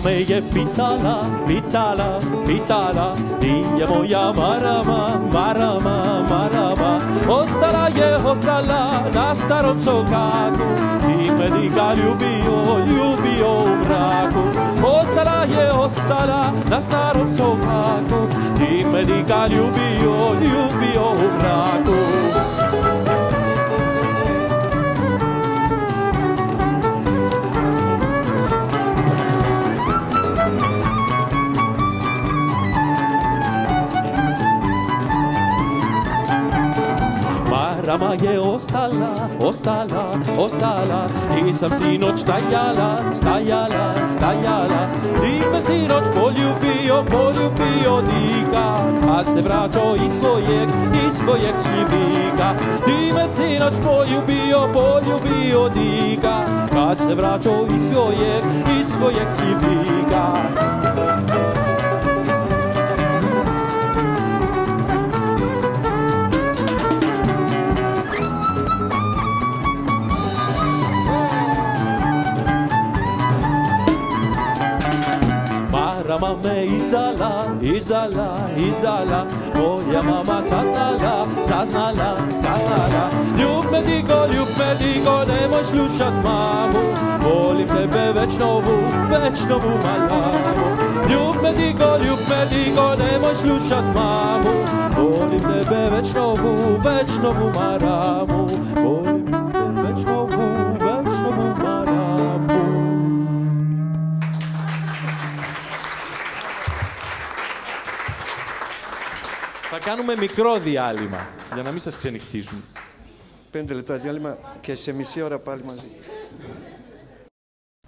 me je pitala, pitala, pitala Nije moja marama, marama, marama Ostala je, ostala na starom sokaku Ti me ga ljubio, ljubio u mraku Ostala je, ostala na starom sokaku Ti me ga ljubio, ljubio Rama je ostala, ostala, ostala. Ti sam sinoć stajala, stajala, stajala. Ti me sinoć poljubio, poljubio dika Kad se vraćao iz svojeg, iz svojeg šljivika Ti me sinoć poljubio, poljubio dika Kad se vraćao iz svojeg, iz svojeg šljivika izdala, izdala, Moja mama saznala, saznala, saznala. Ljub me digo, ljub me digo, nemoj slušat mamu. Volim tebe već novu, već novu malamu. Ljub me digo, ljub me digo, nemoj slušat mamu. Volim tebe već novu, već novu maramu Θα κάνουμε μικρό διάλειμμα για να μην σας ξενυχτήσουν. Πέντε λεπτά διάλειμμα και σε μισή ώρα πάλι μαζί.